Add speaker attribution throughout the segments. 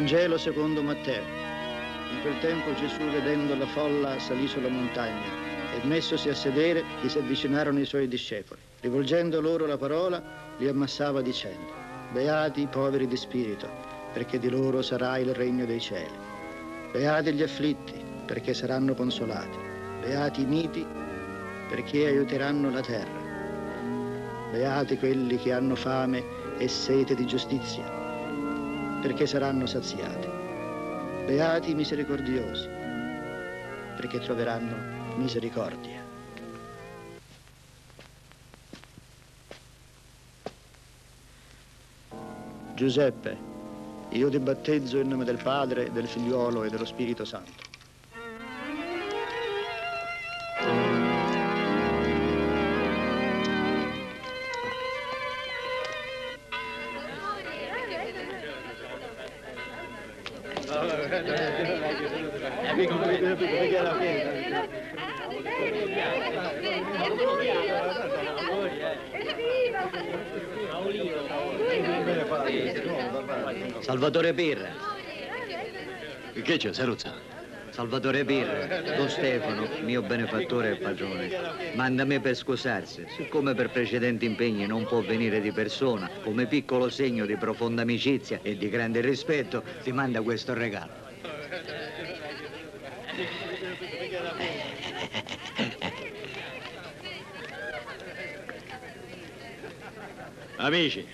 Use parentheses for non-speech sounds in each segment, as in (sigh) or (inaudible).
Speaker 1: Vangelo secondo Matteo. In quel tempo Gesù, vedendo la folla, salì sulla montagna e messosi a sedere, gli si avvicinarono i suoi discepoli. Rivolgendo loro la parola, li ammassava dicendo, Beati i poveri di spirito, perché di loro sarà il regno dei cieli. Beati gli afflitti, perché saranno consolati. Beati i miti, perché aiuteranno la terra. Beati quelli che hanno fame e sete di giustizia, perché saranno saziati. Beati i misericordiosi, perché troveranno misericordia. Giuseppe, io ti battezzo in nome del Padre, del Figliuolo e dello Spirito Santo.
Speaker 2: C'è, Saruzza?
Speaker 3: Salvatore Pirra, Don Stefano, mio benefattore e padrone, manda me per scusarsi. Siccome per precedenti impegni non può venire di persona, come piccolo segno di profonda amicizia e di grande rispetto, ti manda questo regalo.
Speaker 2: Amici,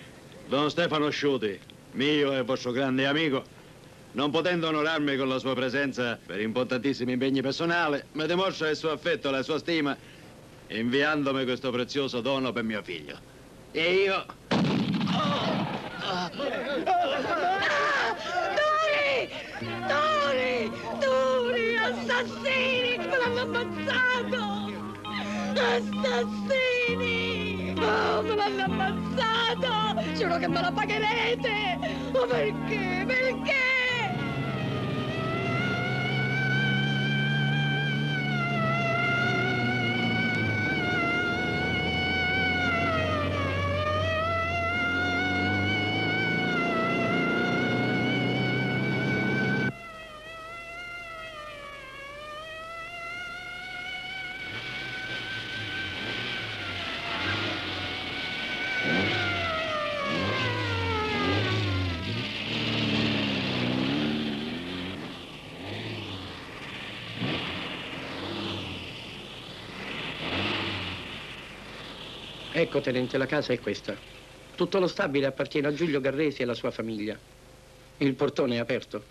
Speaker 2: Don Stefano Sciuti, mio e vostro grande amico, non potendo onorarmi con la sua presenza per importantissimi impegni personali, mi dimostra il suo affetto e la sua stima inviandomi questo prezioso dono per mio figlio. E io...
Speaker 4: Dori! Dori! Dori! Assassini! Me l'hanno ammazzato! Assassini! Oh, me l'hanno ammazzato! Giuro che me la pagherete! Ma perché? Perché?
Speaker 5: Ecco, tenente, la casa è questa. Tutto lo stabile appartiene a Giulio Garresi e alla sua famiglia. Il portone è aperto.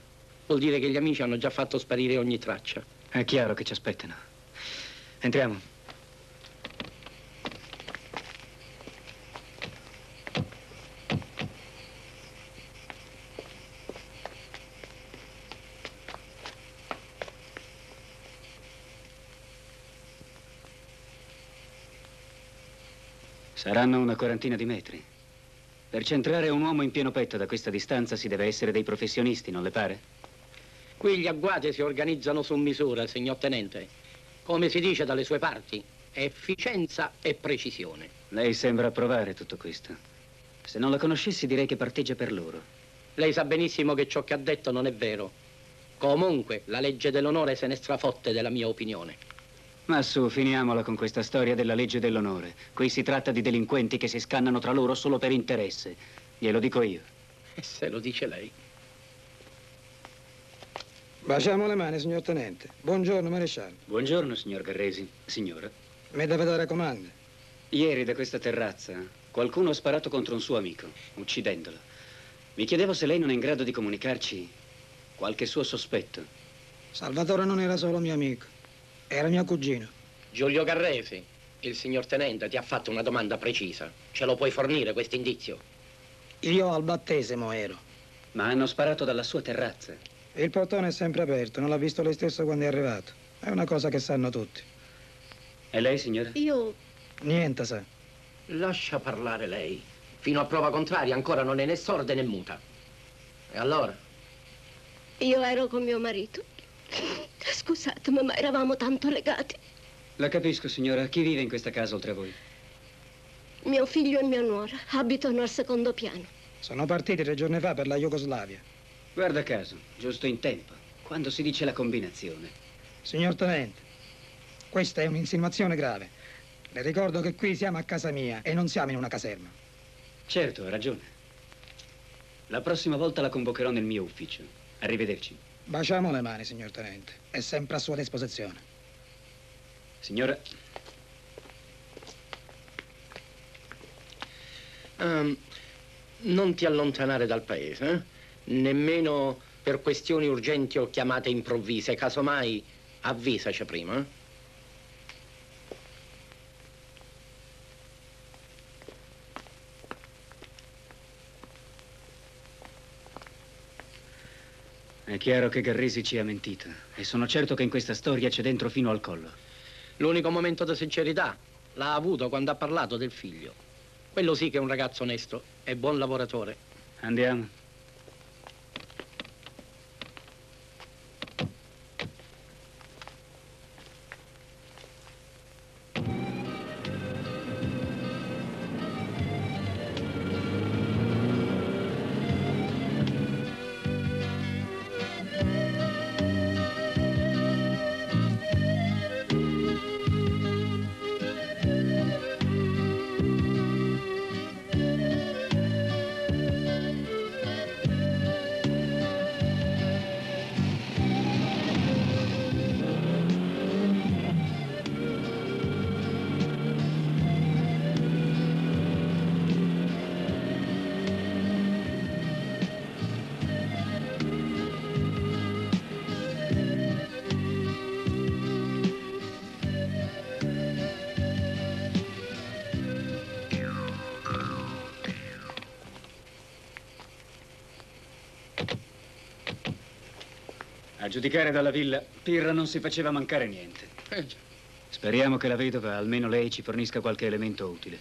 Speaker 5: Vuol dire che gli amici hanno già fatto sparire ogni traccia.
Speaker 6: È chiaro che ci aspettano. Entriamo. Saranno una quarantina di metri. Per centrare un uomo in pieno petto da questa distanza si deve essere dei professionisti, non le pare?
Speaker 5: Qui gli agguati si organizzano su misura, signor tenente. Come si dice dalle sue parti, efficienza e precisione.
Speaker 6: Lei sembra approvare tutto questo. Se non la conoscessi direi che parteggia per loro.
Speaker 5: Lei sa benissimo che ciò che ha detto non è vero. Comunque, la legge dell'onore se ne strafotte della mia opinione.
Speaker 6: Ma su, finiamola con questa storia della legge dell'onore. Qui si tratta di delinquenti che si scannano tra loro solo per interesse. Glielo dico io.
Speaker 5: E se lo dice lei.
Speaker 7: Baciamo le mani, signor Tenente. Buongiorno, maresciallo.
Speaker 6: Buongiorno, signor Garresi. Signora.
Speaker 7: Mi deve dare comande.
Speaker 6: Ieri da questa terrazza qualcuno ha sparato contro un suo amico, uccidendolo. Mi chiedevo se lei non è in grado di comunicarci qualche suo sospetto.
Speaker 7: Salvatore non era solo mio amico, era mio cugino.
Speaker 5: Giulio Garresi, il signor tenente ti ha fatto una domanda precisa. Ce lo puoi fornire questo indizio?
Speaker 7: Io al battesimo ero.
Speaker 6: Ma hanno sparato dalla sua terrazza.
Speaker 7: Il portone è sempre aperto, non l'ha visto lei stesso quando è arrivato. È una cosa che sanno tutti.
Speaker 6: E lei, signora?
Speaker 4: Io
Speaker 7: Niente sa.
Speaker 5: Lascia parlare lei. Fino a prova contraria ancora non è né sorda né muta. E allora?
Speaker 4: Io ero con mio marito. Scusatemi, ma eravamo tanto legati.
Speaker 6: La capisco, signora. Chi vive in questa casa oltre a voi?
Speaker 4: Mio figlio e mia nuora abitano al secondo piano.
Speaker 7: Sono partiti tre giorni fa per la Jugoslavia.
Speaker 6: Guarda caso, giusto in tempo, quando si dice la combinazione.
Speaker 7: Signor Tenente, questa è un'insinuazione grave. Le ricordo che qui siamo a casa mia e non siamo in una caserma.
Speaker 6: Certo, ha ragione. La prossima volta la convocherò nel mio ufficio. Arrivederci.
Speaker 7: Baciamo le mani, signor Tenente. È sempre a sua disposizione.
Speaker 6: Signora,
Speaker 5: Ehm, non ti allontanare dal paese, eh? nemmeno per questioni urgenti o chiamate improvvise. Casomai avvisaci prima. eh?
Speaker 6: Chiaro che Garresi ci ha mentito e sono certo che in questa storia c'è dentro fino al collo.
Speaker 5: L'unico momento di sincerità l'ha avuto quando ha parlato del figlio. Quello sì che è un ragazzo onesto e buon lavoratore.
Speaker 6: Andiamo. A giudicare dalla villa, Pirra non si faceva mancare niente.
Speaker 5: Eh, già.
Speaker 6: Speriamo che la vedova, almeno lei, ci fornisca qualche elemento utile.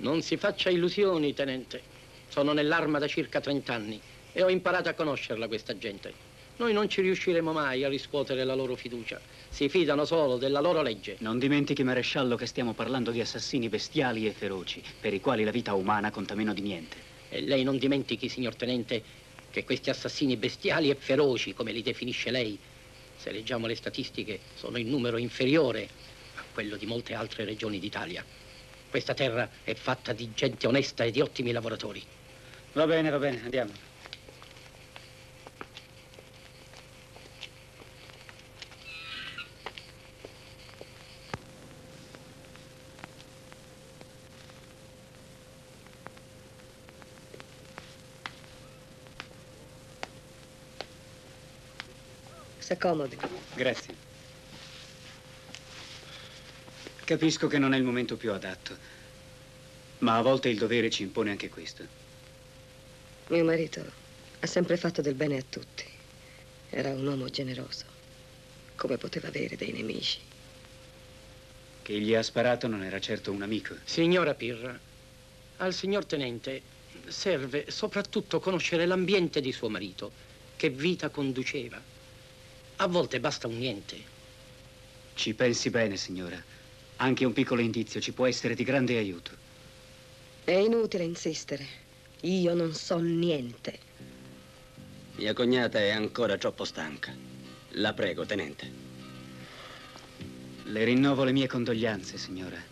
Speaker 5: Non si faccia illusioni, tenente. Sono nell'arma da circa 30 anni e ho imparato a conoscerla questa gente. Noi non ci riusciremo mai a riscuotere la loro fiducia. Si fidano solo della loro legge.
Speaker 6: Non dimentichi, maresciallo, che stiamo parlando di assassini bestiali e feroci, per i quali la vita umana conta meno di niente.
Speaker 5: E lei non dimentichi, signor tenente, che questi assassini bestiali e feroci, come li definisce lei, se leggiamo le statistiche, sono in numero inferiore a quello di molte altre regioni d'Italia. Questa terra è fatta di gente onesta e di ottimi lavoratori.
Speaker 6: Va bene, va bene, andiamo.
Speaker 4: Si accomodi.
Speaker 6: Grazie. Capisco che non è il momento più adatto, ma a volte il dovere ci impone anche questo.
Speaker 4: Mio marito ha sempre fatto del bene a tutti. Era un uomo generoso. Come poteva avere dei nemici?
Speaker 6: Che gli ha sparato non era certo un amico.
Speaker 5: Signora Pirra, al signor tenente serve soprattutto conoscere l'ambiente di suo marito, che vita conduceva. A volte basta un niente.
Speaker 6: Ci pensi bene, signora. Anche un piccolo indizio ci può essere di grande aiuto.
Speaker 4: È inutile insistere. Io non so niente.
Speaker 8: Mia cognata è ancora troppo stanca. La prego, tenente.
Speaker 6: Le rinnovo le mie condoglianze, signora.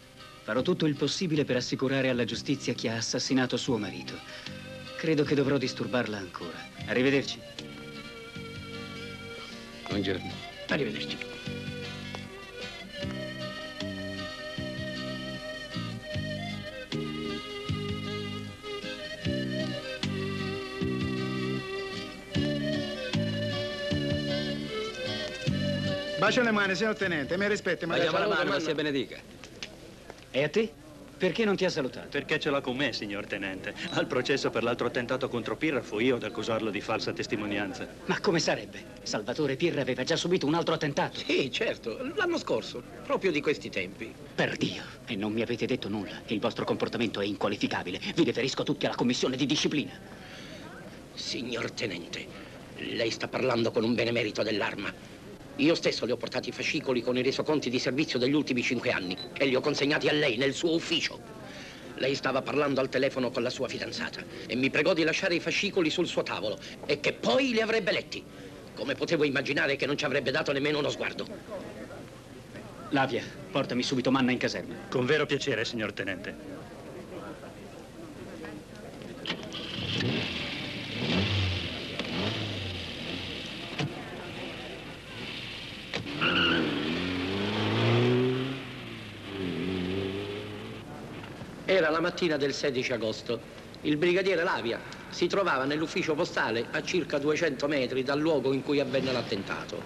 Speaker 6: Farò tutto il possibile per assicurare alla giustizia chi ha assassinato suo marito. Credo che dovrò disturbarla ancora. Arrivederci.
Speaker 8: Buongiorno.
Speaker 5: Arrivederci.
Speaker 1: Bacio le mani, signor Tenente, mi rispetti, ma
Speaker 8: Vogliamo la mano, ma
Speaker 1: ma-
Speaker 8: si benedica.
Speaker 6: E a te? Perché non ti ha salutato?
Speaker 9: Perché ce l'ha con me, signor Tenente. Al processo per l'altro attentato contro Pirra fu io ad accusarlo di falsa testimonianza.
Speaker 6: Ma come sarebbe? Salvatore Pirra aveva già subito un altro attentato.
Speaker 5: Sì, certo, l'anno scorso, proprio di questi tempi.
Speaker 6: Per Dio! E non mi avete detto nulla. Il vostro comportamento è inqualificabile. Vi riferisco tutti alla commissione di disciplina.
Speaker 5: Signor tenente, lei sta parlando con un benemerito dell'arma. Io stesso le ho portati i fascicoli con i resoconti di servizio degli ultimi cinque anni e li ho consegnati a lei nel suo ufficio. Lei stava parlando al telefono con la sua fidanzata e mi pregò di lasciare i fascicoli sul suo tavolo e che poi li avrebbe letti. Come potevo immaginare che non ci avrebbe dato nemmeno uno sguardo?
Speaker 6: Lavia, portami subito Manna in caserma.
Speaker 9: Con vero piacere, signor tenente.
Speaker 5: Era la mattina del 16 agosto. Il brigadiere Lavia si trovava nell'ufficio postale a circa 200 metri dal luogo in cui avvenne l'attentato.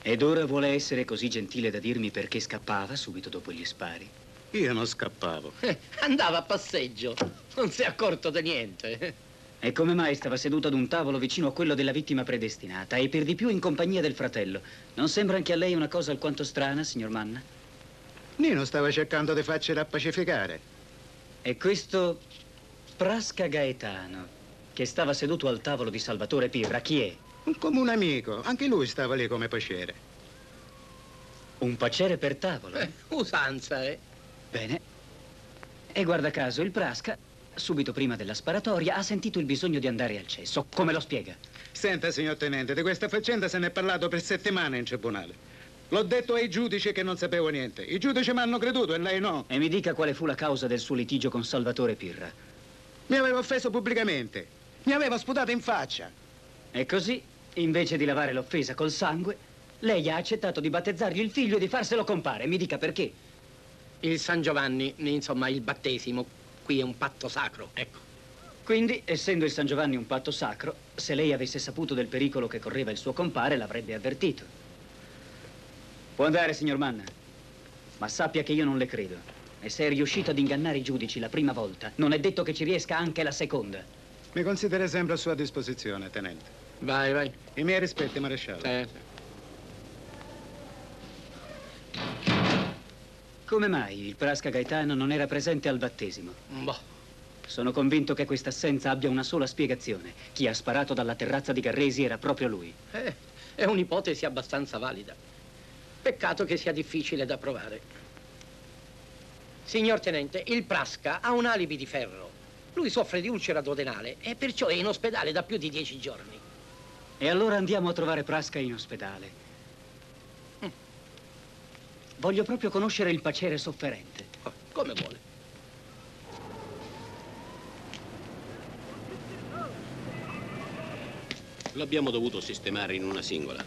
Speaker 6: Ed ora vuole essere così gentile da dirmi perché scappava subito dopo gli spari?
Speaker 8: Io non scappavo.
Speaker 5: Eh, andava a passeggio, non si è accorto di niente.
Speaker 6: E come mai stava seduto ad un tavolo vicino a quello della vittima predestinata e per di più in compagnia del fratello? Non sembra anche a lei una cosa alquanto strana, signor Manna?
Speaker 1: Nino stava cercando di farcela pacificare.
Speaker 6: E questo Prasca Gaetano, che stava seduto al tavolo di Salvatore Pirra, chi è?
Speaker 1: Un comune amico, anche lui stava lì come pacere.
Speaker 6: Un pacere per tavolo?
Speaker 5: Eh, usanza, eh?
Speaker 6: Bene. E guarda caso, il Prasca, subito prima della sparatoria, ha sentito il bisogno di andare al cesso. Come lo spiega?
Speaker 1: Senta, signor Tenente, di questa faccenda se ne è parlato per settimane in tribunale. L'ho detto ai giudici che non sapevo niente. I giudici mi hanno creduto e lei no.
Speaker 6: E mi dica quale fu la causa del suo litigio con Salvatore Pirra.
Speaker 1: Mi aveva offeso pubblicamente. Mi aveva sputato in faccia.
Speaker 6: E così, invece di lavare l'offesa col sangue, lei ha accettato di battezzargli il figlio e di farselo compare. Mi dica perché.
Speaker 5: Il San Giovanni, insomma, il battesimo, qui è un patto sacro, ecco.
Speaker 6: Quindi, essendo il San Giovanni un patto sacro, se lei avesse saputo del pericolo che correva il suo compare, l'avrebbe avvertito. Può andare, signor Manna. Ma sappia che io non le credo. E se è riuscito ad ingannare i giudici la prima volta, non è detto che ci riesca anche la seconda.
Speaker 1: Mi consideri sempre a sua disposizione, Tenente.
Speaker 5: Vai, vai.
Speaker 1: I miei rispetti, maresciallo.
Speaker 5: Eh,
Speaker 6: Come mai il Prasca Gaetano non era presente al battesimo?
Speaker 5: boh.
Speaker 6: Sono convinto che questa assenza abbia una sola spiegazione. Chi ha sparato dalla terrazza di Carresi era proprio lui.
Speaker 5: Eh, è un'ipotesi abbastanza valida. Peccato che sia difficile da provare. Signor Tenente, il Prasca ha un alibi di ferro. Lui soffre di ulcera duodenale e perciò è in ospedale da più di dieci giorni.
Speaker 6: E allora andiamo a trovare Prasca in ospedale. Mm. Voglio proprio conoscere il pacere sofferente.
Speaker 5: Oh, Come vuole.
Speaker 10: L'abbiamo dovuto sistemare in una singola.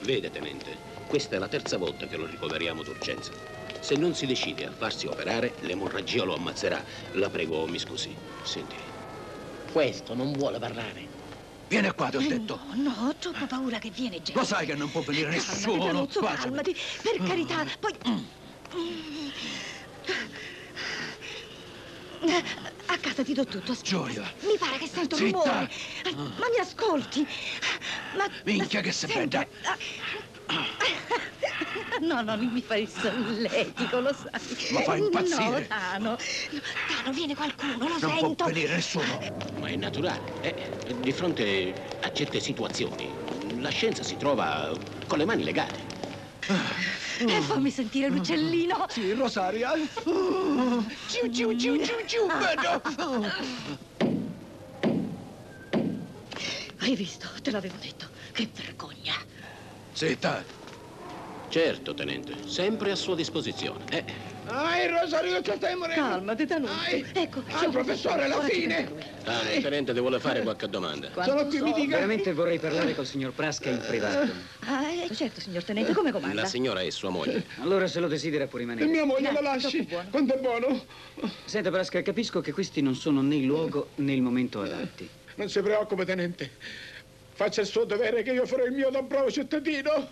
Speaker 10: Vede, tenente, questa è la terza volta che lo ricoveriamo d'urgenza. Se non si decide a farsi operare, l'emorragia lo ammazzerà. La prego, mi scusi. Senti.
Speaker 5: Questo non vuole parlare.
Speaker 11: Vieni qua, ti ho
Speaker 12: Eh,
Speaker 11: detto.
Speaker 12: No, no, ho troppa paura che viene Jack.
Speaker 11: Lo sai che non può venire
Speaker 12: Calmati,
Speaker 11: nessuno. Baciami.
Speaker 12: calmati, per carità. Poi... A casa ti do tutto, aspetta.
Speaker 11: Gioia.
Speaker 12: Mi pare che sento
Speaker 11: Zitta.
Speaker 12: rumore. Ma mi ascolti? Ma...
Speaker 11: Minchia che
Speaker 12: Senti,
Speaker 11: bella.
Speaker 12: No, no, non mi fai il solletico, lo sai.
Speaker 11: Ma fai impazzire.
Speaker 12: No, Tano. No, Tano, viene qualcuno, lo
Speaker 11: Non
Speaker 12: sento.
Speaker 11: può venire nessuno.
Speaker 10: Ma è naturale. eh? Di fronte a certe situazioni, la scienza si trova con le mani legate.
Speaker 12: Eh, fammi sentire l'uccellino.
Speaker 11: Sì, Rosaria. Ciu, ciu, ciu, ciu, ciu. Vedo.
Speaker 12: Hai visto? Te l'avevo detto. Che vergogna.
Speaker 11: Zitta.
Speaker 10: Certo, tenente, sempre a sua disposizione. Eh,
Speaker 11: Ai, Rosario, c'è temore.
Speaker 12: Calmati, Danuzzo.
Speaker 11: Ai,
Speaker 12: Ecco,
Speaker 11: ai, professore, alla fine.
Speaker 10: ah, il tenente le vuole fare qualche domanda.
Speaker 12: Quanto
Speaker 11: Sono qui, mi
Speaker 12: so.
Speaker 11: dica.
Speaker 6: Veramente vorrei parlare col signor Prasca in privato.
Speaker 12: Ah, eh, certo, signor Tenente, come comanda?
Speaker 10: La signora è sua moglie.
Speaker 6: Allora, se lo desidera, può
Speaker 11: E
Speaker 6: rimanere.
Speaker 11: mia moglie la
Speaker 12: No,
Speaker 11: lasci.
Speaker 12: troppo buono.
Speaker 11: Quanto è buono.
Speaker 6: Senta, Prasca, capisco che questi non sono né il luogo né il momento adatti.
Speaker 11: Non si preoccupi, tenente. Faccia il suo dovere che io farò il mio da bravo cittadino.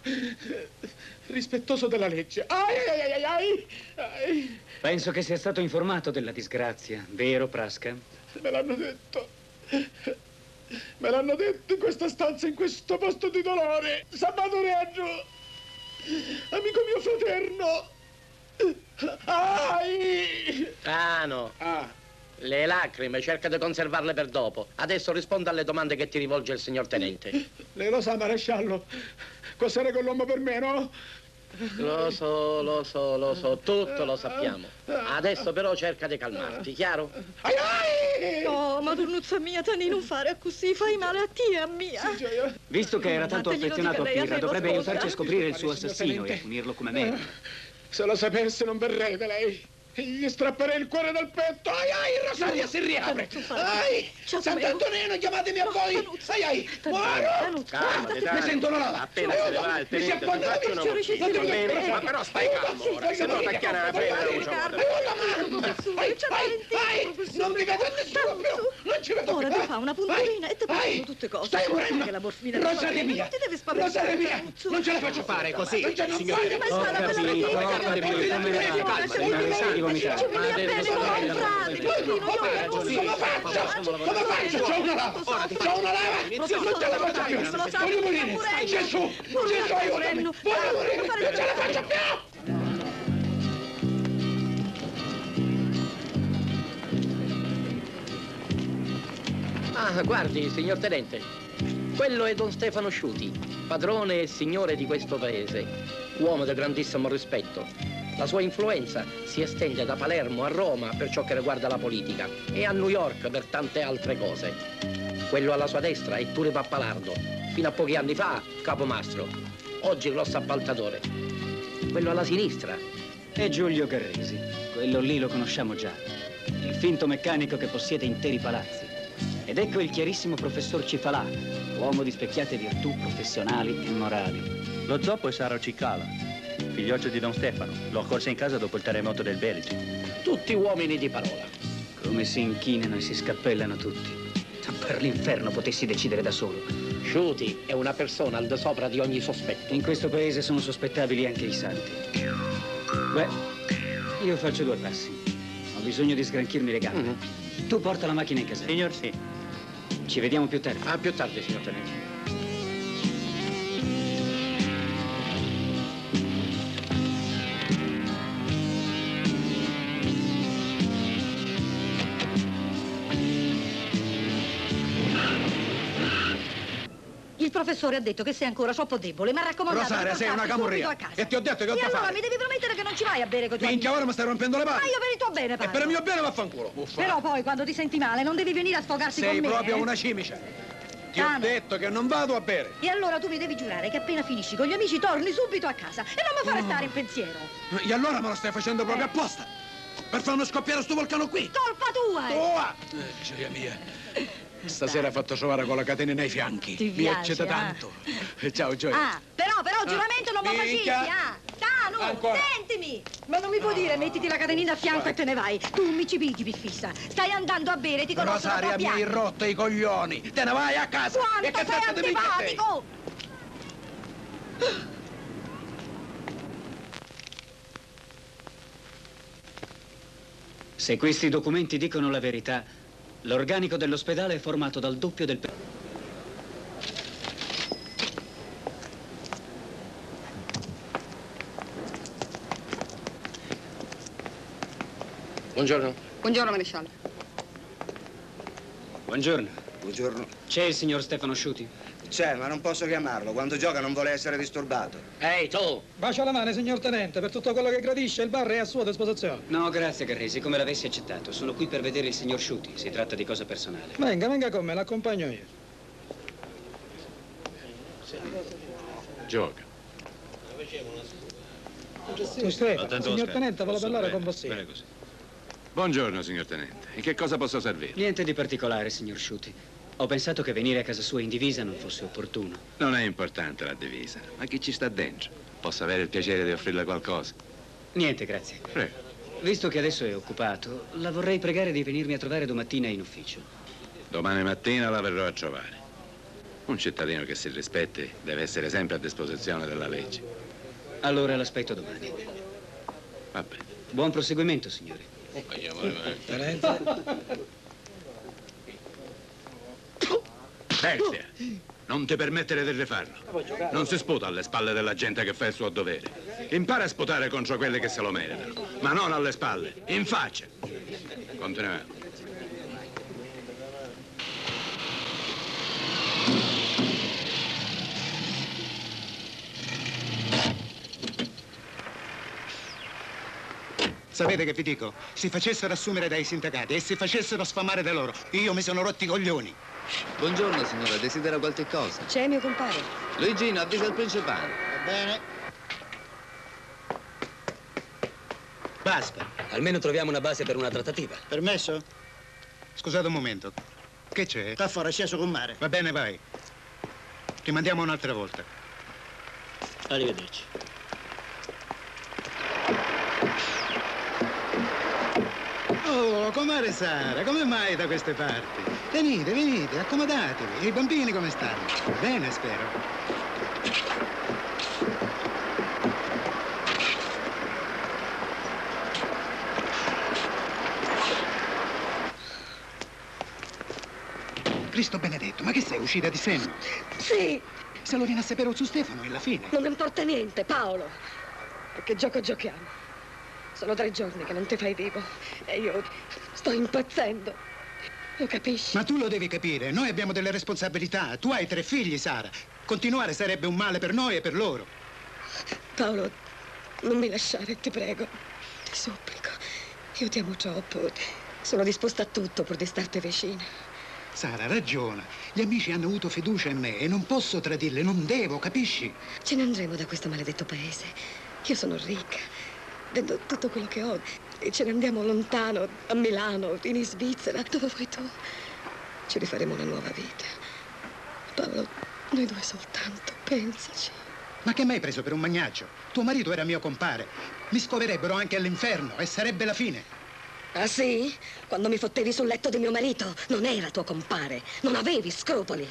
Speaker 11: Rispettoso della legge. Ai, ai, ai, ai, ai, ai.
Speaker 6: Penso che sia stato informato della disgrazia, vero, Prasca?
Speaker 11: Me l'hanno detto. Me l'hanno detto in questa stanza, in questo posto di dolore. Sabato Reggio. Amico mio fraterno. Ai.
Speaker 5: Ah, no.
Speaker 11: Ah,
Speaker 5: Le lacrime, cerca di conservarle per dopo. Adesso risponda alle domande che ti rivolge il signor tenente.
Speaker 11: Lei lo sa, maresciallo. Cos'era quell'uomo per me, no?
Speaker 5: Lo so, lo so, lo so, tutto lo sappiamo. Adesso però cerca di calmarti, chiaro?
Speaker 11: Ai ai!
Speaker 12: No, madonnuzza mia, Tani, non fare così, fai male a te e a mia.
Speaker 6: Visto che era tanto affezionato a Pirra,
Speaker 12: me,
Speaker 6: dovrebbe aiutarci a scoprire il suo assassino e a punirlo come merita.
Speaker 11: Se lo sapesse non verrei da lei. Gli strapperei il cuore dal petto. Ai ai, Rosaria si riapre. Ai, Sant'Antonino, chiamatemi a voi. Ai ai, muoro.
Speaker 10: Dai.
Speaker 11: Mi sento una lava.
Speaker 10: Appena se ne va il
Speaker 11: Mi si
Speaker 10: tenente,
Speaker 11: la
Speaker 10: ti faccio una ma però stai calmo se no t'acchiana la febbre non c'ho modo.
Speaker 11: Ai, ai, ai, non mi vedo nessuno più. Non ci vedo
Speaker 12: Ora
Speaker 11: più.
Speaker 12: ti fa una punturina e ti passano tutte cose.
Speaker 11: Stai morendo.
Speaker 12: la morfina
Speaker 11: Rosaria mia.
Speaker 12: Non ti devi spaventare.
Speaker 11: Rosaria mia. Non ce la faccio
Speaker 10: fare così, signore.
Speaker 12: Ma sta la bella
Speaker 6: Calma, non.
Speaker 12: Ci vedi bene, non
Speaker 5: vai,
Speaker 11: faccio? Come faccio? Come faccio? C'ho una lava. C'ho una lava. Non ce la faccio più. Voglio morire. Gesù. Gesù, aiutami. Voglio morire. Non ce la faccio più.
Speaker 5: Ah, guardi, signor tenente. Quello è Don Stefano Sciuti, padrone e signore di questo paese, uomo di grandissimo rispetto. La sua influenza si estende da Palermo a Roma per ciò che riguarda la politica e a New York per tante altre cose. Quello alla sua destra è Turi Pappalardo, fino a pochi anni fa capomastro, oggi grosso appaltatore. Quello alla sinistra
Speaker 6: È Giulio Carrisi. Quello lì lo conosciamo già. Il finto meccanico che possiede interi palazzi. Ed ecco il chiarissimo professor Cifalà, uomo di specchiate virtù professionali e morali.
Speaker 9: Lo zoppo è Saro Cicala, figlioccio di Don Stefano. L'ho accorsa in casa dopo il terremoto del Belice.
Speaker 5: tutti uomini di parola.
Speaker 6: Come si inchinano e si scappellano tutti. Per l'inferno potessi decidere da solo.
Speaker 5: Sciuti è una persona al di sopra di ogni sospetto.
Speaker 6: In questo paese sono sospettabili anche i santi. Beh, io faccio due passi. Ho bisogno di sgranchirmi le gambe. Tu porta la macchina in casa.
Speaker 9: Signor sì.
Speaker 6: Ci vediamo più tardi.
Speaker 5: A più tardi, signor tenente.
Speaker 12: Professore ha detto che sei ancora troppo debole, mi ha raccomandato
Speaker 11: Rosaria, sei una camorria.
Speaker 12: subito a casa.
Speaker 11: E ti ho detto che ho
Speaker 12: E
Speaker 11: da
Speaker 12: allora
Speaker 11: fare.
Speaker 12: mi devi promettere che non ci vai a bere con i tuoi
Speaker 11: Minchia, ora mi stai rompendo le
Speaker 12: Ma
Speaker 11: mani.
Speaker 12: io per il tuo bene
Speaker 11: E
Speaker 12: parlo.
Speaker 11: per il mio bene vaffanculo. Buffa.
Speaker 12: Però poi quando ti senti male non devi venire a sfogarsi
Speaker 11: Sei
Speaker 12: con me.
Speaker 11: proprio
Speaker 12: eh?
Speaker 11: una cimice. Ti ho
Speaker 12: Tano.
Speaker 11: detto che non vado a bere.
Speaker 12: E allora tu mi devi giurare che appena finisci con gli amici torni subito a casa e non mi fare
Speaker 11: Oh.
Speaker 12: stare in pensiero.
Speaker 11: E allora me lo stai facendo proprio apposta. Per farmi scoppiare sto vulcano qui.
Speaker 12: Colpa tua! eh.
Speaker 11: Tua! Eh, gioia mia. Stasera ha fatto trovare con la catena nei fianchi.
Speaker 12: Ti
Speaker 11: Mi
Speaker 12: piace,
Speaker 11: eccita
Speaker 12: ah?
Speaker 11: tanto. Eh, Ciao, Gioia.
Speaker 12: Ah, però, però, giuramento non mi facessi,
Speaker 11: minchia.
Speaker 12: ah! Tano,
Speaker 11: Ancora.
Speaker 12: sentimi! Ma non mi puoi dire, mettiti la catenina a fianco e te ne vai. Tu mi ci pigi, fissa. Stai andando a bere, ti conosco da
Speaker 11: Rosaria, mi hai rotto i coglioni. Te ne vai a casa.
Speaker 12: Quanto
Speaker 11: e che
Speaker 12: sei antipatico!
Speaker 6: Se questi documenti dicono la verità, l'organico dell'ospedale è formato dal doppio del...
Speaker 5: Buongiorno.
Speaker 13: Buongiorno, maresciallo.
Speaker 6: Buongiorno.
Speaker 14: Buongiorno.
Speaker 6: C'è il signor Stefano Sciuti?
Speaker 14: C'è, ma non posso chiamarlo. Quando gioca non vuole essere disturbato.
Speaker 5: Ehi, tu!
Speaker 7: Bacia la mano, signor tenente, per tutto quello che gradisce, il bar è a sua disposizione.
Speaker 6: No, grazie Carresi, come l'avessi accettato. Sono qui per vedere il signor Sciuti. Si tratta di cosa personale.
Speaker 7: Venga, venga con me, l'accompagno io.
Speaker 2: Gioca.
Speaker 7: Tu Stefano,
Speaker 2: Attento,
Speaker 7: signor tenente, vuole
Speaker 2: Posso
Speaker 7: parlare
Speaker 2: bene,
Speaker 7: con voi.
Speaker 2: bene così. Buongiorno, signor Tenente. In che cosa posso servire?
Speaker 6: Niente di particolare, signor Sciuti. Ho pensato che venire a casa sua in divisa non fosse opportuno.
Speaker 2: Non è importante la divisa, ma chi ci sta dentro? Posso avere il piacere di offrirle qualcosa?
Speaker 6: Niente, grazie.
Speaker 2: Prego.
Speaker 6: Visto che adesso è occupato, la vorrei pregare di venirmi a trovare domattina in ufficio.
Speaker 2: Domani mattina la verrò a trovare. Un cittadino che si rispetti deve essere sempre a disposizione della legge.
Speaker 6: Allora l'aspetto domani.
Speaker 2: Va bene.
Speaker 6: Buon proseguimento, signori.
Speaker 2: Bestia, non ti permettere di rifarlo. Non si sputa alle spalle della gente che fa il suo dovere. Impara a sputare contro quelli che se lo meritano, ma non alle spalle, in faccia. Continuiamo.
Speaker 13: Sapete che vi dico? Si facessero assumere dai sindacati e si facessero sfamare da loro. Io mi sono rotti i coglioni.
Speaker 15: Buongiorno, signora. Desidera qualche cosa?
Speaker 4: C'è mio compare.
Speaker 15: Luigino, avvisa il principale.
Speaker 1: Va bene.
Speaker 8: Basta. Almeno troviamo una base per una trattativa.
Speaker 1: Permesso?
Speaker 13: Scusate un momento. Che c'è?
Speaker 1: Sta fuori, è sceso con mare.
Speaker 13: Va bene, vai. Ti mandiamo un'altra volta.
Speaker 5: Arrivederci.
Speaker 13: Oh, comare Sara, come mai da queste parti? Venite, venite, accomodatevi. E i bambini come stanno? Bene, spero. Cristo benedetto, ma che sei, uscita di senno?
Speaker 4: Sì,
Speaker 13: Se lo viene a sapere su Stefano, è la fine.
Speaker 4: non importa niente, Paolo. E che gioco giochiamo? Sono tre giorni che non ti fai vivo e io sto impazzendo. Lo capisci?
Speaker 13: Ma tu lo devi capire, noi abbiamo delle responsabilità. Tu hai tre figli, Sara. Continuare sarebbe un male per noi e per loro.
Speaker 4: Paolo, non mi lasciare, ti prego. Ti supplico. Io ti amo troppo. Sono disposta a tutto pur di starti vicina.
Speaker 13: Sara, ragiona. Gli amici hanno avuto fiducia in me e non posso tradirli, non devo, capisci?
Speaker 4: Ce ne andremo da questo maledetto paese. Io sono ricca. Vendo tutto quello che ho e ce ne andiamo lontano, a Milano, in Svizzera, dove vuoi tu. Ci rifaremo una nuova vita. Paolo, noi due soltanto, pensaci.
Speaker 13: Ma che mi hai preso per un magnaggio? Tuo marito era mio compare. Mi scoverebbero anche all'inferno e sarebbe la fine.
Speaker 4: Ah sì? Quando mi fottevi sul letto di mio marito, non era tuo compare. Non avevi scrupoli.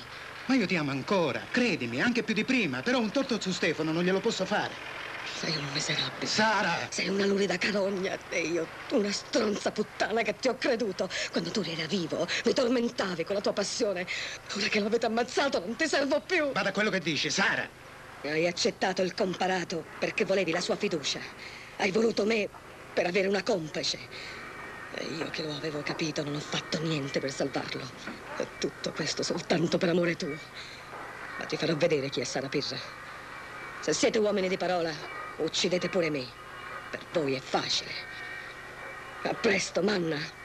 Speaker 13: Ma io ti amo ancora, credimi, anche più di prima, però un torto su Stefano non glielo posso fare.
Speaker 4: Sei un miserabile.
Speaker 13: Sara!
Speaker 4: Sei una lurida carogna e io una stronza puttana che ti ho creduto. Quando tu eri vivo, mi tormentavi con la tua passione. Ora che l'avete ammazzato non ti servo più.
Speaker 13: Vada a quello che dici, Sara!
Speaker 4: Hai accettato il comparato perché volevi la sua fiducia. Hai voluto me per avere una complice. E io che lo avevo capito non ho fatto niente per salvarlo. E tutto questo soltanto per amore tuo. Ma ti farò vedere chi è Sara Pirra. Se siete uomini di parola, uccidete pure me. Per voi è facile. A presto, manna.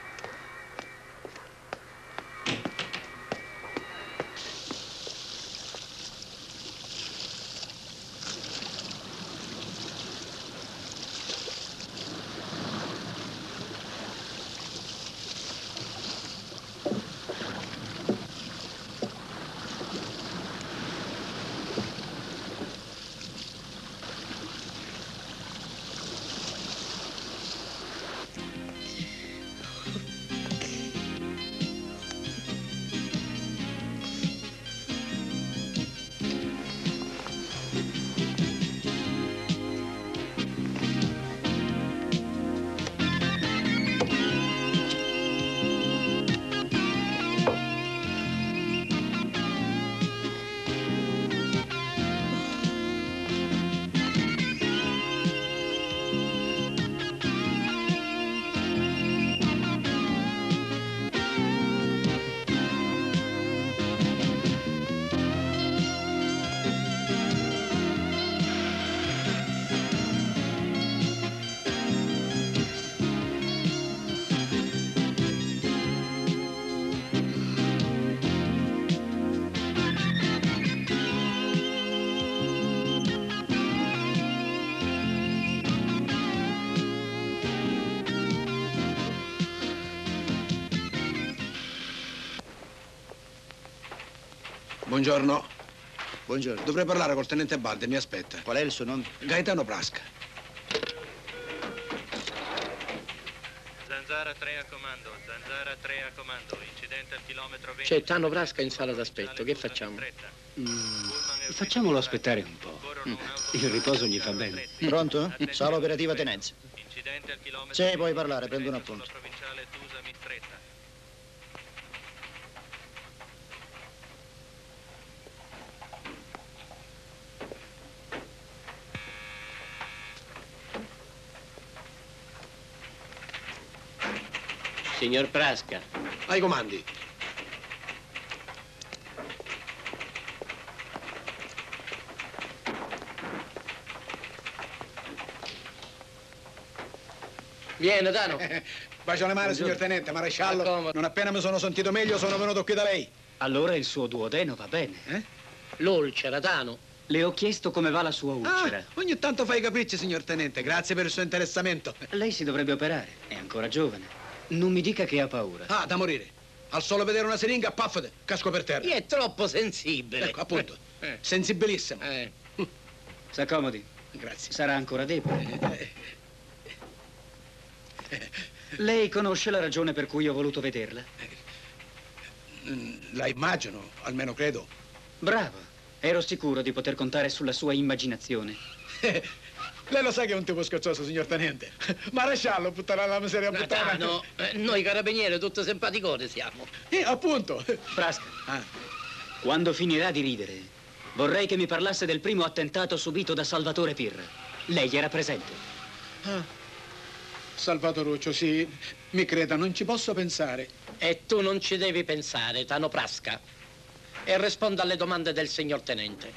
Speaker 11: Buongiorno.
Speaker 1: Buongiorno.
Speaker 11: Dovrei parlare col tenente Balde, mi aspetta.
Speaker 1: Qual è il suo nome?
Speaker 11: Gaetano Prasca.
Speaker 9: Zanzara 3 a comando, Zanzara 3 a comando, incidente al chilometro 20.
Speaker 5: C'è Tano Brasca in sala d'aspetto, che facciamo?
Speaker 6: Facciamolo aspettare un po'. Il riposo gli fa bene.
Speaker 1: Pronto? Sala operativa Tenenza.
Speaker 9: Incidente al chilometro
Speaker 1: Se puoi parlare, prendo un appunto.
Speaker 10: Signor Prasca.
Speaker 11: Ai comandi.
Speaker 5: Vieni, Tano. (laughs)
Speaker 11: Bacio le mani, signor Tenente, maresciallo. Non appena mi sono sentito meglio, sono venuto qui da lei.
Speaker 6: Allora il suo duodeno va bene.
Speaker 11: Eh?
Speaker 5: L'ulcera, Tano.
Speaker 6: Le ho chiesto come va la sua ulcera.
Speaker 11: Ah, ogni tanto fa i capricci, signor Tenente. Grazie per il suo interessamento.
Speaker 6: Lei si dovrebbe operare, è ancora giovane. Non mi dica che ha paura.
Speaker 11: Ah, da morire. Al solo vedere una siringa, paffate, casco per terra.
Speaker 5: È troppo sensibile.
Speaker 11: Ecco, appunto.
Speaker 5: Eh.
Speaker 11: Sensibilissimo.
Speaker 5: Eh. (laughs)
Speaker 6: S'accomodi.
Speaker 11: Grazie.
Speaker 6: Sarà ancora debole. (laughs) Lei conosce la ragione per cui ho voluto vederla?
Speaker 11: La immagino, almeno credo.
Speaker 6: Bravo. Ero sicuro di poter contare sulla sua immaginazione. (laughs)
Speaker 11: Lei lo sa che è un tipo scherzoso, signor Tenente. (laughs) Maresciallo, puttana la miseria puttana.
Speaker 5: Tano, eh, noi carabinieri tutti simpaticoni siamo.
Speaker 11: Eh, appunto.
Speaker 6: Frasca,
Speaker 11: Ah,
Speaker 6: quando finirà di ridere, vorrei che mi parlasse del primo attentato subito da Salvatore Pirra. Lei era presente.
Speaker 11: ah. Salvatoruccio, sì. Mi creda, non ci posso pensare.
Speaker 5: E tu non ci devi pensare, Tano Prasca. E risponda alle domande del signor tenente.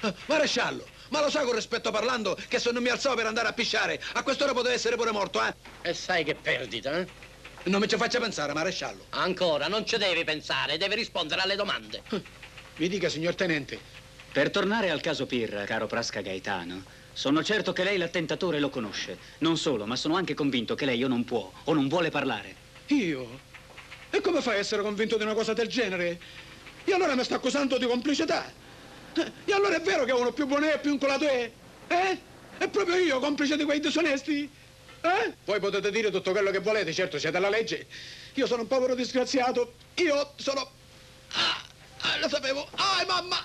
Speaker 11: Ah, Maresciallo, ma lo sa con rispetto parlando che se non mi alzavo per andare a pisciare, a quest'ora poteva essere pure morto, eh?
Speaker 5: E sai che perdita, eh?
Speaker 11: Non mi ci faccia pensare, maresciallo.
Speaker 5: Ancora, non ci devi pensare, devi rispondere alle domande.
Speaker 11: Mi dica, signor Tenente.
Speaker 6: Per tornare al caso Pirra, caro Prasca Gaetano, sono certo che lei l'attentatore lo conosce. Non solo, ma sono anche convinto che lei o non può o non vuole parlare.
Speaker 11: Io? E come fai a essere convinto di una cosa del genere? E allora mi sta accusando di complicità? Eh, E allora è vero che uno più buono è e più inculato è? Eh? È proprio io complice di quei disonesti? Eh? Voi potete dire tutto quello che volete, certo siete la legge. Io sono un povero disgraziato. Io sono... Ah, ah, lo sapevo. Ai, mamma!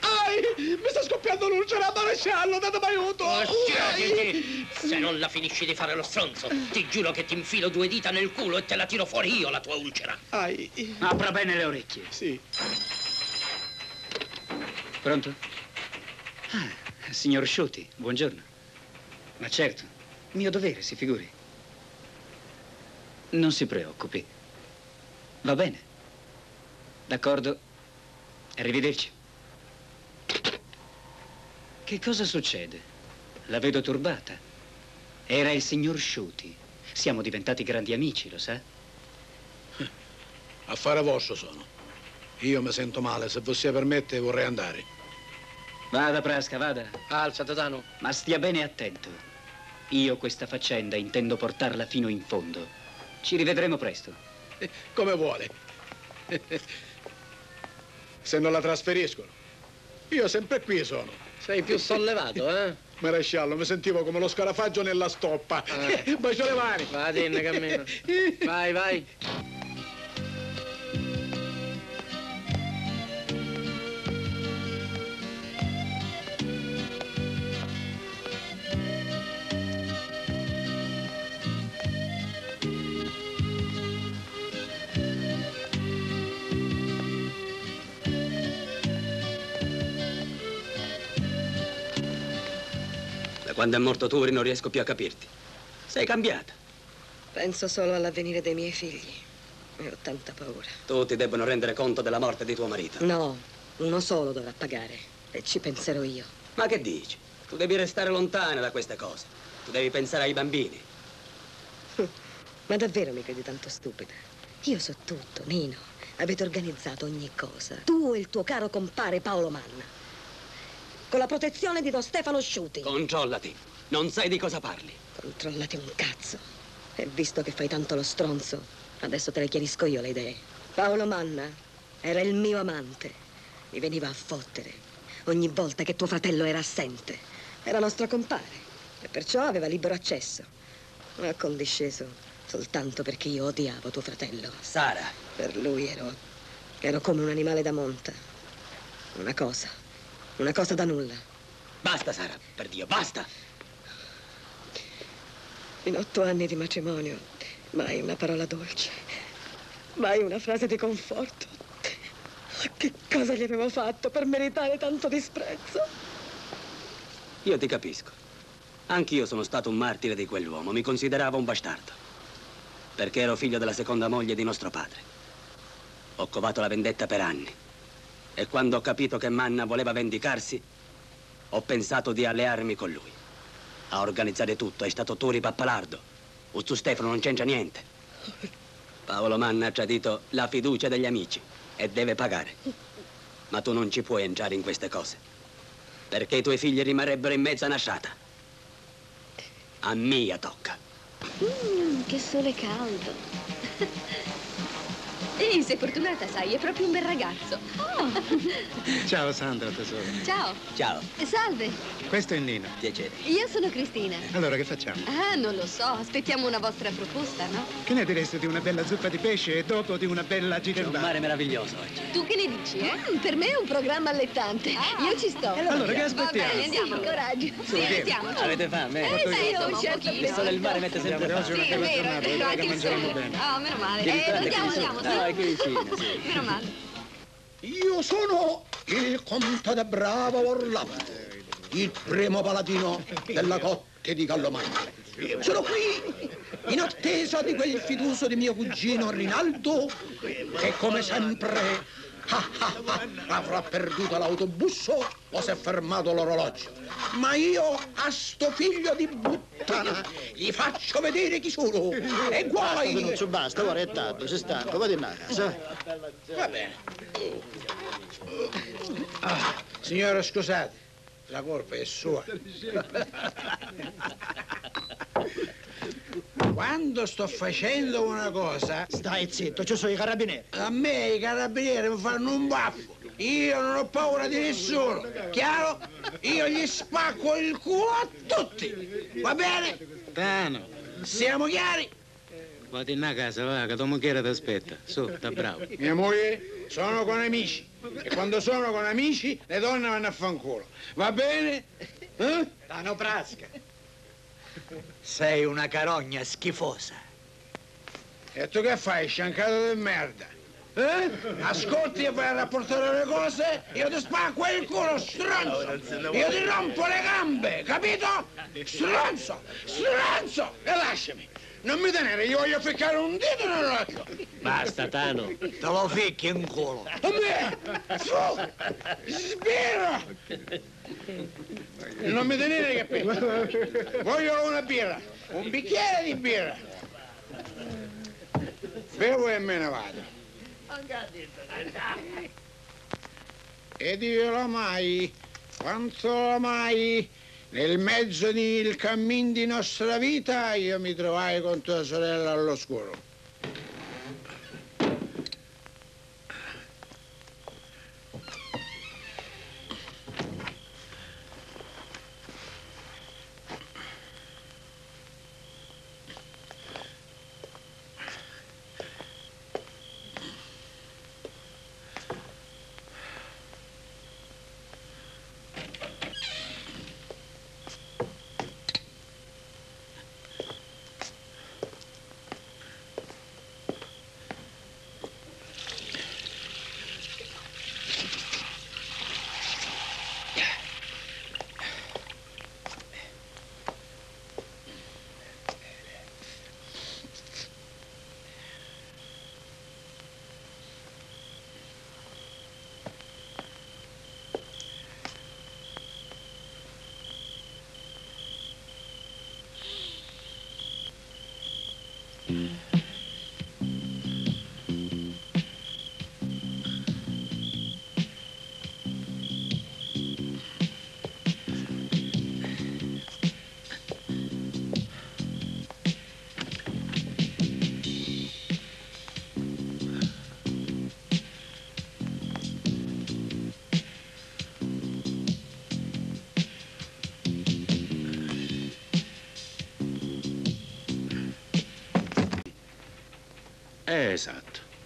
Speaker 11: Ai! Mi sta scoppiando l'ulcera, maresciallo, datemi aiuto!
Speaker 5: Ostia, Se non la finisci di fare lo stronzo, ti giuro che ti infilo due dita nel culo e te la tiro fuori io la tua ulcera.
Speaker 11: Ai!
Speaker 6: Apra bene le orecchie.
Speaker 11: Sì.
Speaker 6: Pronto? Ah, signor Sciuti, buongiorno. Ma certo, mio dovere, si figuri. Non si preoccupi. Va bene. D'accordo. Arrivederci. Che cosa succede? La vedo turbata. Era il signor Sciuti. Siamo diventati grandi amici, lo sa?
Speaker 11: Affare vostro sono. Io mi sento male, se vostra permette vorrei andare.
Speaker 6: Vada, Prasca, vada.
Speaker 5: Alzate, Tano.
Speaker 6: Ma stia bene attento. Io questa faccenda intendo portarla fino in fondo. Ci rivedremo presto.
Speaker 11: Come vuole. (laughs) Se non la trasferiscono. Io sempre qui sono.
Speaker 5: Sei più sollevato, eh?
Speaker 11: Maresciallo, mi sentivo come lo scarafaggio nella stoppa.
Speaker 5: Eh. (laughs)
Speaker 11: Bacio le mani.
Speaker 5: Vadi, ne cammino. (laughs) Vai, vai.
Speaker 8: Quando è morto Turi non riesco più a capirti. Sei cambiata.
Speaker 4: Penso solo all'avvenire dei miei figli. E ho tanta paura.
Speaker 8: Tutti debbono rendere conto della morte di tuo marito.
Speaker 4: No, uno solo dovrà pagare. E ci penserò io.
Speaker 8: Ma che dici? Tu devi restare lontana da queste cose. Tu devi pensare ai bambini. (laughs)
Speaker 4: Ma davvero mi credi tanto stupida? Io so tutto, Nino. Avete organizzato ogni cosa. Tu e il tuo caro compare Paolo Manna. Con la protezione di Don Stefano Sciuti.
Speaker 8: Controllati. Non sai di cosa parli.
Speaker 4: Controllati un cazzo. E visto che fai tanto lo stronzo, adesso te le chiarisco io le idee. Paolo Manna era il mio amante. Mi veniva a fottere ogni volta che tuo fratello era assente. Era nostro compare e perciò aveva libero accesso. Ma ha condisceso soltanto perché io odiavo tuo fratello.
Speaker 8: Sara.
Speaker 4: Per lui ero. ero come un animale da monta. Una cosa. Una cosa da nulla.
Speaker 8: Basta, Sara. Per Dio, basta.
Speaker 4: In otto anni di matrimonio, mai una parola dolce, mai una frase di conforto. Che cosa gli avevo fatto per meritare tanto disprezzo?
Speaker 8: Io ti capisco. Anch'io sono stato un martire di quell'uomo. Mi consideravo un bastardo. Perché ero figlio della seconda moglie di nostro padre. Ho covato la vendetta per anni. E quando ho capito che Manna voleva vendicarsi, ho pensato di allearmi con lui. A organizzare tutto è stato Turi Pappalardo. Usto Stefano non c'entra niente. Paolo Manna ha tradito la fiducia degli amici e deve pagare. Ma tu non ci puoi entrare in queste cose. Perché i tuoi figli rimarrebbero in mezzo a una sciata. A mia tocca.
Speaker 16: Mm, che sole caldo. (laughs) Ehi, sei fortunata, sai, è proprio un bel ragazzo. Oh. (laughs)
Speaker 17: Ciao Sandra, tesoro.
Speaker 16: Ciao.
Speaker 8: Ciao.
Speaker 16: Salve.
Speaker 17: Questo è Nino.
Speaker 8: Piacere.
Speaker 16: Io sono Cristina.
Speaker 17: Allora, che facciamo?
Speaker 16: Ah, non lo so. Aspettiamo una vostra proposta, no?
Speaker 17: Che ne direste di una bella zuppa di pesce e dopo di una bella gira
Speaker 8: Un mare meraviglioso oggi.
Speaker 16: Tu che ne dici, eh? Mm, per me è un programma allettante. Io ci sto.
Speaker 17: Allora, che
Speaker 16: Va
Speaker 17: aspettiamo?
Speaker 16: bene, andiamo, coraggio.
Speaker 8: Su,
Speaker 16: sì, andiamo.
Speaker 8: Avete fame?
Speaker 16: Eh, sì, insomma, un
Speaker 8: certo,
Speaker 16: pochino.
Speaker 8: Il sole del mare mette sempre fame.
Speaker 16: Sì, è vero, è vero, anche
Speaker 17: che
Speaker 16: il sole. Ah, meno male. Eh, andiamo, andiamo, sì.
Speaker 8: È qui vicino, sì.
Speaker 16: Meno male.
Speaker 11: Io sono il conte Bravo Orlando, il primo paladino della cotte di Gallomagno. Sono qui in attesa di quel fiduso di mio cugino Rinaldo che come sempre ah, ah, ah, avrà perduto l'autobus o si è fermato l'orologio. Ma io a sto figlio di puttana gli faccio vedere chi sono. E
Speaker 1: Basta,
Speaker 11: guai!
Speaker 1: Pinuccio, basta, ora è tardi, sei stanco, vadi a casa.
Speaker 11: Va bene. Ah, signora, scusate, la colpa è sua. (laughs) Quando sto facendo una cosa...
Speaker 1: Stai zitto, ci sono i carabinieri.
Speaker 11: A me i carabinieri mi fanno un baffo. Io non ho paura di nessuno, chiaro? Io gli spacco il culo a tutti, va bene?
Speaker 17: Tano,
Speaker 11: Siamo chiari?
Speaker 17: vatti in casa, va, che tua moglie ti aspetta. Su, da bravo.
Speaker 11: Mia moglie sono con amici e quando sono con amici le donne vanno a fanculo. Va bene? Eh?
Speaker 1: Tano Prasca.
Speaker 18: Sei una carogna schifosa.
Speaker 11: E tu che fai, sciancato di merda? Eh? (laughs) Ascolti e vai a rapportare le cose, io ti spacco il culo, stronzo! Io ti rompo le gambe, capito? Stronzo! Stronzo! E lasciami! Non mi tenere, io voglio ficcare un dito nell'occhio!
Speaker 18: Basta, Tano. Te lo ficchi in culo.
Speaker 11: A me! Su! Sbirro! Non mi tenere che pezzo! Voglio una birra! Un bicchiere di birra! Bevo e me ne vado. Ed io la mai, quanto mai, nel mezzo del cammin di nostra vita, io mi trovai con tua sorella all'oscuro.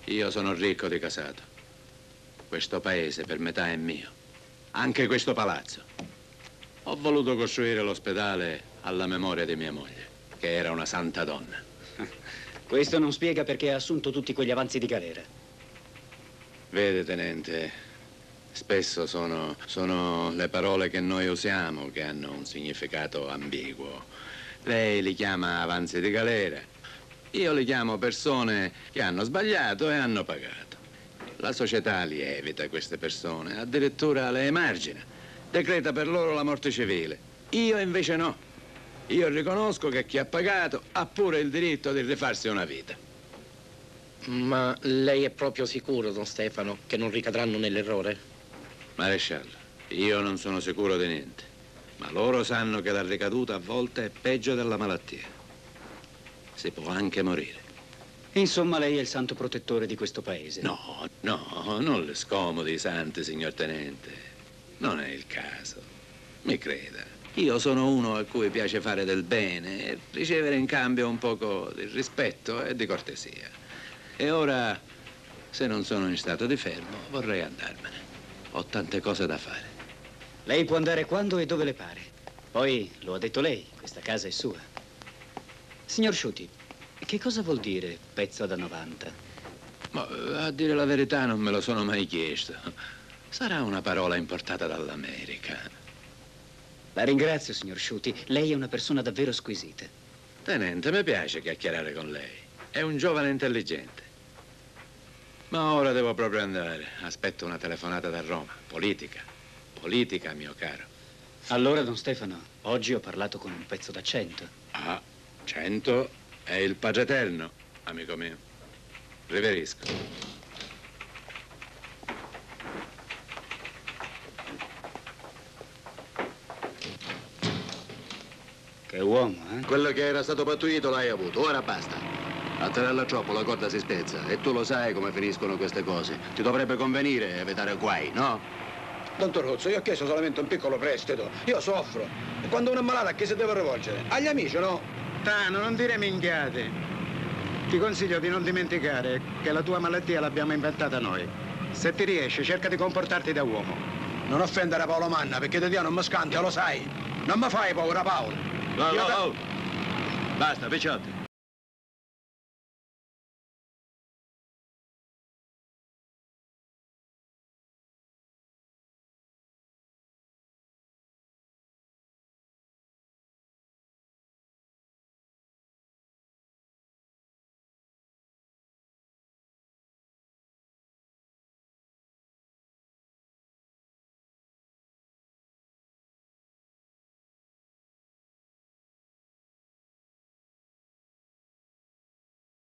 Speaker 2: Io sono ricco di casato. Questo paese per metà è mio. Anche questo palazzo. Ho voluto costruire l'ospedale alla memoria di mia moglie, che era una santa donna. (laughs)
Speaker 6: Questo non spiega perché ha assunto tutti quegli avanzi di galera.
Speaker 2: Vede, tenente, spesso sono, sono le parole che noi usiamo che hanno un significato ambiguo. Lei li chiama avanzi di galera. Io li chiamo persone che hanno sbagliato e hanno pagato. La società li evita queste persone, addirittura le emargina. Decreta per loro la morte civile. Io invece no. Io riconosco che chi ha pagato ha pure il diritto di rifarsi una vita.
Speaker 5: Ma lei è proprio sicuro, don Stefano, che non ricadranno nell'errore?
Speaker 2: Maresciallo, io non sono sicuro di niente, ma loro sanno che la ricaduta a volte è peggio della malattia. Si può anche morire.
Speaker 6: Insomma, lei è il santo protettore di questo paese.
Speaker 2: No, no, non le scomodi i santi, signor Tenente. Non è il caso. Mi creda. Io sono uno a cui piace fare del bene e ricevere in cambio un poco di rispetto e di cortesia. E ora, se non sono in stato di fermo, vorrei andarmene. Ho tante cose da fare.
Speaker 6: Lei può andare quando e dove le pare. Poi, lo ha detto lei, questa casa è sua. Signor Sciuti, che cosa vuol dire pezzo da 90?
Speaker 2: Ma eh, a dire la verità non me lo sono mai chiesto. Sarà una parola importata dall'America.
Speaker 6: La ringrazio, signor Sciuti. Lei è una persona davvero squisita.
Speaker 2: Tenente, mi piace chiacchierare con lei. È un giovane intelligente. Ma ora devo proprio andare. Aspetto una telefonata da Roma. Politica. Politica, mio caro.
Speaker 6: Allora, don Stefano, oggi ho parlato con un pezzo d'accento.
Speaker 2: Ah, cento è il Padre Eterno, amico mio. Riverisco.
Speaker 6: Che uomo, eh?
Speaker 19: Quello che era stato pattuito l'hai avuto, ora basta. A tirarla troppo la corda si spezza e tu lo sai come finiscono queste cose. Ti dovrebbe convenire evitare guai, no?
Speaker 11: Don Torruzzo, io ho chiesto solamente un piccolo prestito. Io soffro. E quando uno è malato a chi si deve rivolgere? Agli amici, no?
Speaker 13: Tano, non dire minchiate. Ti consiglio di non dimenticare che la tua malattia l'abbiamo inventata noi. Se ti riesce, cerca di comportarti da uomo.
Speaker 11: Non offendere Paolo Manna, perché di Dio non mi scantia, lo sai. Non mi fai paura, Paolo.
Speaker 2: No, no, no. Basta, picciotti.